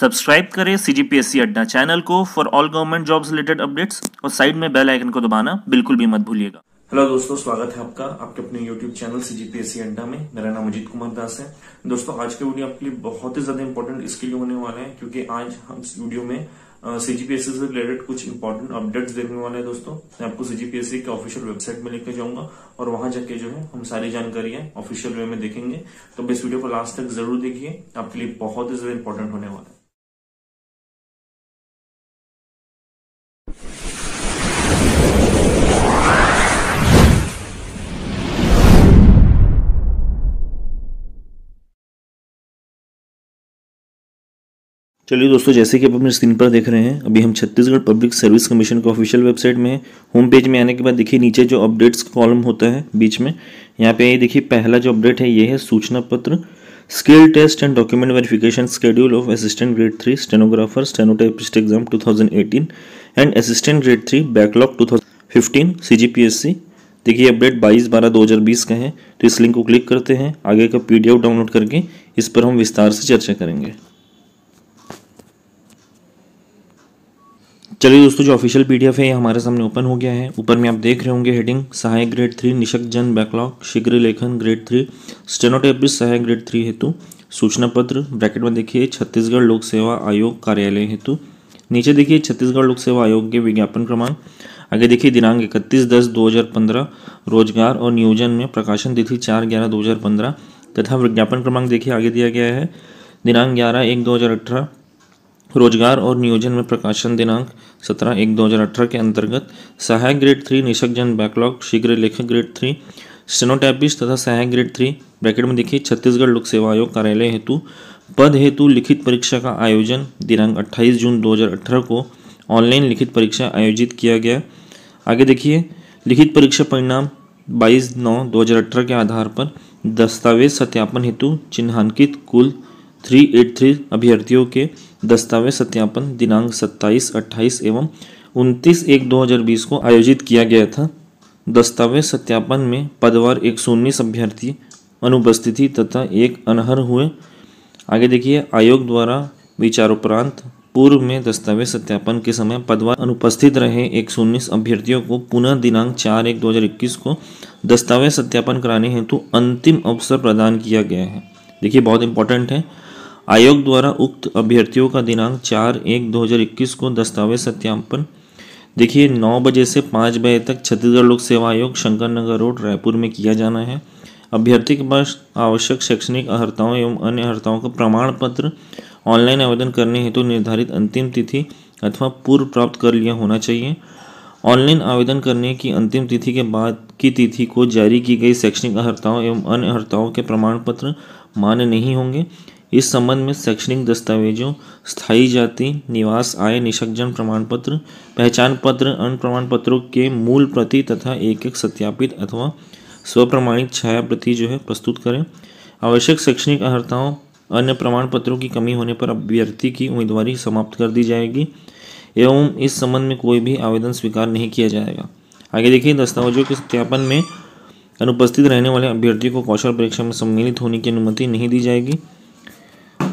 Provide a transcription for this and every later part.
Subscribe करें CGPSC Adda channel को for all government jobs related updates और साइड में बेल आइकन को दबाना बिल्कुल भी मत भूलिएगा। हेलो दोस्तों, स्वागत है आपका आपके अपने यूट्यूब चैनल सीजीपीएससी अड्डा में। मेरा नाम अजीत कुमार दास है। दोस्तों, आज का वीडियो आपके लिए बहुत ही ज़्यादा इंपॉर्टेंट इसके लिए होने वाला है, क्योंकि आज हम इस वीडियो में सीजीपीएससी से रिलेटेड कुछ इंपॉर्टेंट अपडेट्स देखने वाले हैं दोस्तों। मैं आपको सीजीपीएससी के ऑफिशियल वेबसाइट में लेकर जाऊँगा और वहाँ जाके जो है हम सारी जानकारी है ऑफिशियल वे में देखेंगे। तो इस वीडियो को लास्ट तक ज़रूर देखिए, आपके लिए बहुत ही ज़्यादा इंपॉर्टेंट होने वाला है। चलिए दोस्तों, जैसे कि आप अपनी स्क्रीन पर देख रहे हैं, अभी हम छत्तीसगढ़ पब्लिक सर्विस कमीशन के ऑफिशियल वेबसाइट में होम पेज में आने के बाद देखिए नीचे जो अपडेट्स कॉलम होता है बीच में, यहाँ पे ये देखिए पहला जो अपडेट है, ये है सूचना पत्र skill test and document verification schedule of assistant grade three stenographer stenotypist exam 2018 and assistant grade three backlog 2015 CGPSC देखिए अपडेट 22 बारह 2020 का है तो इस लिंक को क्लिक करते हैं, आगे का पीडीएफ डाउनलोड करके इस पर हम विस्तार से चर्चा करेंगे। चलिए दोस्तों, जो ऑफिशियल पीडीएफ है, ये हमारे सामने ओपन हो गया है। ऊपर में आप देख रहे होंगे हेडिंग सहायक ग्रेड थ्री निशक जन बैकलॉग शीघ्र लेखन ग्रेड थ्री स्टेनोटेपिस सहायक ग्रेड थ्री हेतु, सूचना पत्र ब्रैकेट में देखिए, छत्तीसगढ़ लोक सेवा आयोग कार्यालय हेतु। नीचे देखिए, छत्तीसगढ़ लोक सेवा आयोग के विज्ञापन क्रमांक। आगे देखिए, दिनांक इकतीस दस दो हज़ार पंद्रह, रोज़गार और नियोजन में प्रकाशन तिथि चार ग्यारह दो हज़ार पंद्रह, तथा विज्ञापन क्रमांक देखिए, आगे दिया गया है। दिनांक ग्यारह एक दो हज़ार अठारह रोज़गार और नियोजन में प्रकाशन दिनांक सत्रह एक दो हज़ार अठारह के अंतर्गत सहायक ग्रेड थ्री निशक जन बैकलॉग, शीघ्र लेखक ग्रेड थ्री, स्टेनोटैपिस्ट तथा सहायक ग्रेड थ्री, ब्रैकेट में देखिए, छत्तीसगढ़ लोक सेवा आयोग कार्यालय हेतु, पद हेतु लिखित परीक्षा का आयोजन दिनांक 28 जून 2018 को ऑनलाइन लिखित परीक्षा आयोजित किया गया। आगे देखिए, लिखित परीक्षा परिणाम 22 नौ 2018 के आधार पर दस्तावेज़ सत्यापन हेतु चिन्हांकित कुल 383 अभ्यर्थियों के दस्तावेज़ सत्यापन दिनांक 27, 28 एवं 29 एक 2020 को आयोजित किया गया था। दस्तावेज़ सत्यापन में पदवार एक सौ उन्नीस अभ्यर्थी अनुपस्थिति तथा एक अनहर हुए। आगे देखिए आयोग द्वारा विचारोपरांत पूर्व में दस्तावेज़ सत्यापन के समय पदवार अनुपस्थित रहे एक सौ उन्नीस अभ्यर्थियों को पुनः दिनांक चार एक 2021 को दस्तावेज़ सत्यापन कराने हेतु अंतिम अवसर प्रदान किया गया है। देखिए बहुत इंपॉर्टेंट है। आयोग द्वारा उक्त अभ्यर्थियों का दिनांक चार एक दो हज़ार इक्कीस को दस्तावेज़ सत्यापन। देखिए, नौ बजे से पाँच बजे तक छत्तीसगढ़ लोक सेवा आयोग शंकर नगर रोड, रायपुर में किया जाना है। अभ्यर्थी के पास आवश्यक शैक्षणिक अर्हताओं एवं अन्य अर्हताओं का प्रमाण पत्र ऑनलाइन आवेदन करने हेतु तो निर्धारित अंतिम तिथि अथवा पूर्व प्राप्त कर लिया होना चाहिए। ऑनलाइन आवेदन करने की अंतिम तिथि के बाद की तिथि को जारी की गई शैक्षणिक अर्हताओं एवं अन्य अर्हताओं के प्रमाण पत्र मान्य नहीं होंगे। इस संबंध में शैक्षणिक दस्तावेजों, स्थायी जाति, निवास, आय निषकजन प्रमाण पत्र पहचान पत्र अन्य प्रमाण पत्रों के मूल प्रति तथा एक एक सत्यापित अथवा स्वप्रमाणित छाया प्रति जो है प्रस्तुत करें। आवश्यक शैक्षणिक अर्हताओं, अन्य प्रमाण पत्रों की कमी होने पर अभ्यर्थी की उम्मीदवारी समाप्त कर दी जाएगी एवं इस संबंध में कोई भी आवेदन स्वीकार नहीं किया जाएगा। आगे देखिए, दस्तावेजों के सत्यापन में अनुपस्थित रहने वाले अभ्यर्थी को कौशल परीक्षा में सम्मिलित होने की अनुमति नहीं दी जाएगी।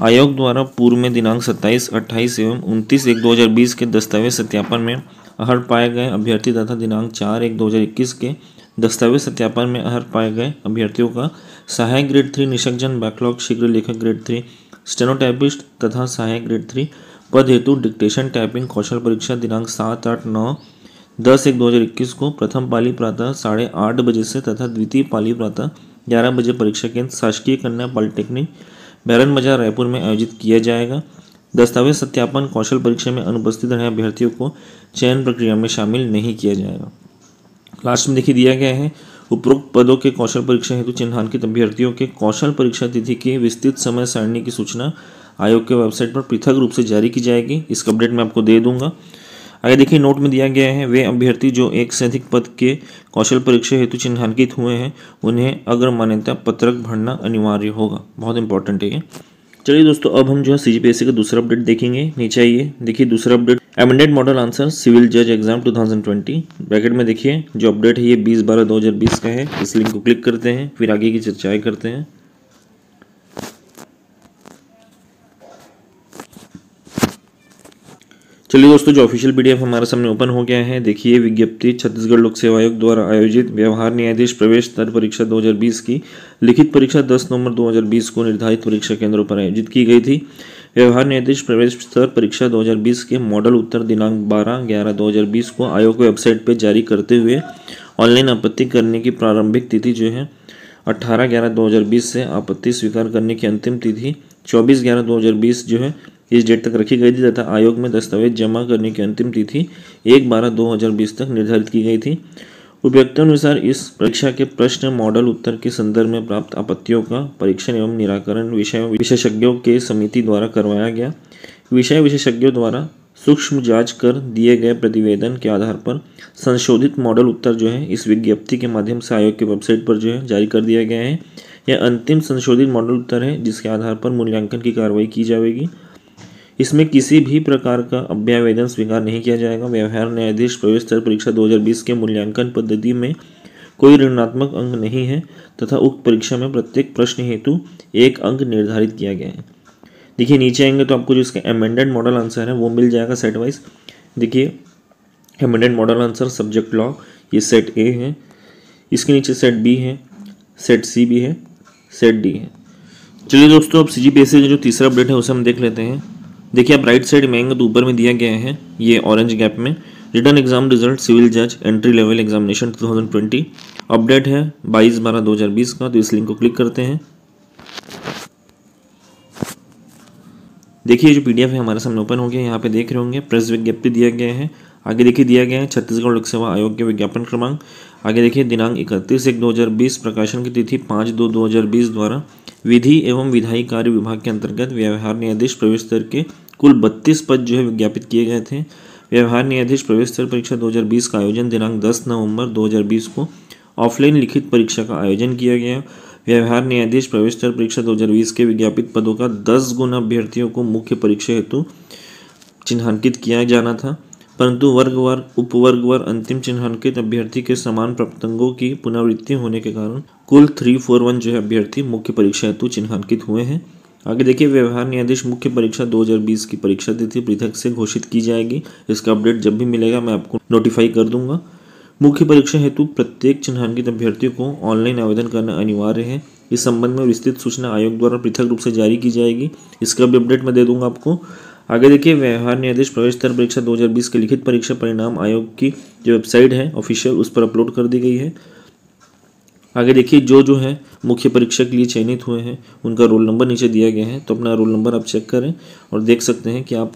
आयोग द्वारा पूर्व में दिनांक 27, 28 एवं 29 एक 2020 के दस्तावेज़ सत्यापन में अहर पाए गए अभ्यर्थी तथा दिनांक 4 एक 2021 के दस्तावेज़ सत्यापन में अहर पाए गए अभ्यर्थियों का सहायक ग्रेड थ्री निषकजन बैकलॉग शीघ्र लेखक ग्रेड थ्री स्टेनोटाइपिस्ट तथा सहायक ग्रेड थ्री पद हेतु डिक्टेशन टाइपिंग कौशल परीक्षा दिनांक सात आठ नौ दस एक दो हज़ार इक्कीस को प्रथम पाली प्रातः साढ़े आठ बजे से तथा द्वितीय पाली प्रातः ग्यारह बजे परीक्षा केंद्र शासकीय कन्या पॉलिटेक्निक बैरन बाज़ार रायपुर में आयोजित किया जाएगा। दस्तावेज़ सत्यापन, कौशल परीक्षा में अनुपस्थित रहे अभ्यर्थियों को चयन प्रक्रिया में शामिल नहीं किया जाएगा। लास्ट में देखिए दिया गया है, उपरोक्त पदों के कौशल परीक्षा हेतु चिन्हांकित अभ्यर्थियों के कौशल परीक्षा तिथि की विस्तृत समय सारणी की सूचना आयोग के वेबसाइट पर पृथक रूप से जारी की जाएगी। इसका अपडेट मैं आपको दे दूँगा। आगे देखिए नोट में दिया गया है, वे अभ्यर्थी जो एक से अधिक पद के कौशल परीक्षा हेतु चिन्हांकित हुए हैं, उन्हें अग्र मान्यता पत्रक भरना अनिवार्य होगा। बहुत इंपॉर्टेंट है ये। चलिए दोस्तों, अब हम जो है सीजीपीएससी का दूसरा अपडेट देखेंगे। नीचे आइए। देखिए, दूसरा update amended model answer civil जज एग्ज़ाम 2020 ब्रैकेट में देखिए, जो अपडेट है ये 20 बारह 2020 का है। इस लिंक को क्लिक करते हैं, फिर आगे की चर्चाएँ करते हैं। चलिए दोस्तों, जो ऑफिशियल पीडीएफ हमारे सामने ओपन हो गया है, देखिए, विज्ञप्ति, छत्तीसगढ़ लोक सेवा आयोग द्वारा आयोजित व्यवहार न्यायाधीश प्रवेश स्तर परीक्षा 2020 की लिखित परीक्षा 10 नवंबर 2020 को निर्धारित परीक्षा केंद्रों पर आयोजित की गई थी। व्यवहार न्यायाधीश प्रवेश स्तर परीक्षा 2020 के मॉडल उत्तर दिनांक 12 ग्यारह 2020 को आयोग वेबसाइट पर जारी करते हुए ऑनलाइन आपत्ति करने की प्रारंभिक तिथि जो है अट्ठारह ग्यारह दो से आपत्ति स्वीकार करने की अंतिम तिथि चौबीस ग्यारह दो जो है इस डेट तक रखी गई थी तथा आयोग में दस्तावेज़ जमा करने की अंतिम तिथि एक बारह दो हज़ार बीस तक निर्धारित की गई थी। उपयुक्तानुसार इस परीक्षा के प्रश्न, मॉडल, उत्तर के संदर्भ में प्राप्त आपत्तियों का परीक्षण एवं निराकरण विषय, विशेषज्ञों के समिति द्वारा करवाया गया। विषय विशेषज्ञों द्वारा सूक्ष्म जाँच कर दिए गए प्रतिवेदन के आधार पर संशोधित मॉडल उत्तर जो है, इस विज्ञप्ति के माध्यम से आयोग की वेबसाइट पर जो है, जारी कर दिया गया है। यह अंतिम संशोधित मॉडल उत्तर है, जिसके आधार पर मूल्यांकन की कार्रवाई की जाएगी। इसमें किसी भी प्रकार का अभ्यावेदन स्वीकार नहीं किया जाएगा। व्यवहार न्यायाधीश प्रवेश स्तर परीक्षा 2020 के मूल्यांकन पद्धति में कोई ऋणात्मक अंक नहीं है तथा उक्त परीक्षा में प्रत्येक प्रश्न हेतु एक अंक निर्धारित किया गया है। देखिए, नीचे आएँगे तो आपको जो इसका एमेंडेड मॉडल आंसर है, वो मिल जाएगा सेट वाइज देखिए amended model answer subject law ये सेट ए है। इसके नीचे सेट बी है सेट सी भी है सेट डी है। चलिए दोस्तों, अब सी जी पी एस का जो तीसरा अपडेट है, उसे हम देख लेते हैं। देखिए आप राइट साइड में आएँगे तो ऊपर में दिया गया है, ये ऑरेंज गैप में। रिटर्न एग्ज़ाम रिज़ल्ट सिविल जज एंट्री लेवल एग्जामिनेशन 2020 अपडेट है 22 बारह 2020 का तो इस लिंक को क्लिक करते हैं। देखिए जो पीडीएफ है हमारे सामने ओपन हो गया, यहाँ पे देख रहे होंगे प्रेस विज्ञप्ति दिया गया है। आगे देखिए दिया गया है छत्तीसगढ़ लोक सेवा आयोग के विज्ञापन क्रमांक। आगे देखिए दिनांक इकतीस एक दो प्रकाशन की तिथि पाँच दो दो द्वारा। विधि एवं विधायी कार्य विभाग के अंतर्गत व्यवहार न्यायाधीश प्रवेश स्तर के कुल बत्तीस पद जो है विज्ञापित किए गए थे। व्यवहार न्यायाधीश प्रवेश स्तर परीक्षा 2020 का आयोजन दिनांक 10 नवंबर 2020 को ऑफलाइन लिखित परीक्षा का आयोजन किया गया। व्यवहार न्यायाधीश प्रवेश स्तर परीक्षा 2020 के विज्ञापित पदों का 10 गुना अभ्यर्थियों को मुख्य परीक्षा हेतु चिन्हांकित किया जाना था। परंतु वर्गवार, उपवर्गवार अंतिम चिन्हांकित अभ्यर्थी के समान प्रपतंगों की पुनरावृत्ति होने के कारण कुल थ्री फोर वन जो है अभ्यर्थी मुख्य परीक्षा हेतु चिन्हांकित हुए हैं। आगे देखिए, व्यवहार न्यायाधीश मुख्य परीक्षा 2020 की परीक्षा तिथि पृथक से घोषित की जाएगी। इसका अपडेट जब भी मिलेगा, मैं आपको नोटिफाई कर दूँगा। मुख्य परीक्षा हेतु प्रत्येक चिन्हांकित अभ्यर्थी को ऑनलाइन आवेदन करना अनिवार्य है। इस संबंध में विस्तृत सूचना आयोग द्वारा पृथक रूप से जारी की जाएगी। इसका भी अपडेट मैं दे दूँगा आपको। आगे देखिए, व्यवहार न्यायाधीश प्रवेश स्तर परीक्षा 2020 के लिखित परीक्षा परिणाम आयोग की जो वेबसाइट है, ऑफिशियल, उस पर अपलोड कर दी गई है। आगे देखिए, जो जो है मुख्य परीक्षा के लिए चयनित हुए हैं, उनका रोल नंबर नीचे दिया गया है तो अपना रोल नंबर आप चेक करें और देख सकते हैं कि आप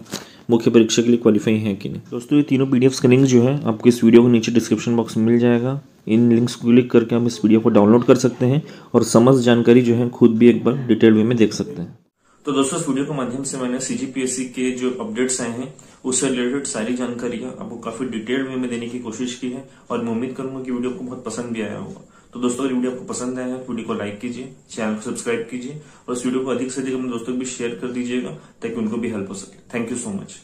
मुख्य परीक्षा के लिए क्वालिफाई हैं कि नहीं। दोस्तों, ये तीनों पीडीएफ का लिंक जो है, आपको इस वीडियो को नीचे डिस्क्रिप्शन बॉक्स में मिल जाएगा। इन लिंक्स को क्लिक करके हम इस वीडियो को डाउनलोड कर सकते हैं और समस्त जानकारी जो है, खुद भी एक बार डिटेल वे में देख सकते हैं। तो दोस्तों, इस वीडियो के माध्यम से मैंने सीजीपीएससी के जो अपडेट्स आए हैं, उससे रिलेटेड सारी जानकारियाँ आपको काफ़ी डिटेल में देने की कोशिश की है और मैं उम्मीद करूँगा कि वीडियो को बहुत पसंद भी आया होगा। तो दोस्तों, अगर वीडियो आपको पसंद आया है तो वीडियो को लाइक कीजिए चैनल को सब्सक्राइब कीजिए और इस वीडियो को अधिक से अधिक अपने दोस्तों को भी शेयर कर दीजिएगा, ताकि उनको भी हेल्प हो सके। Thank you so much